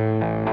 Música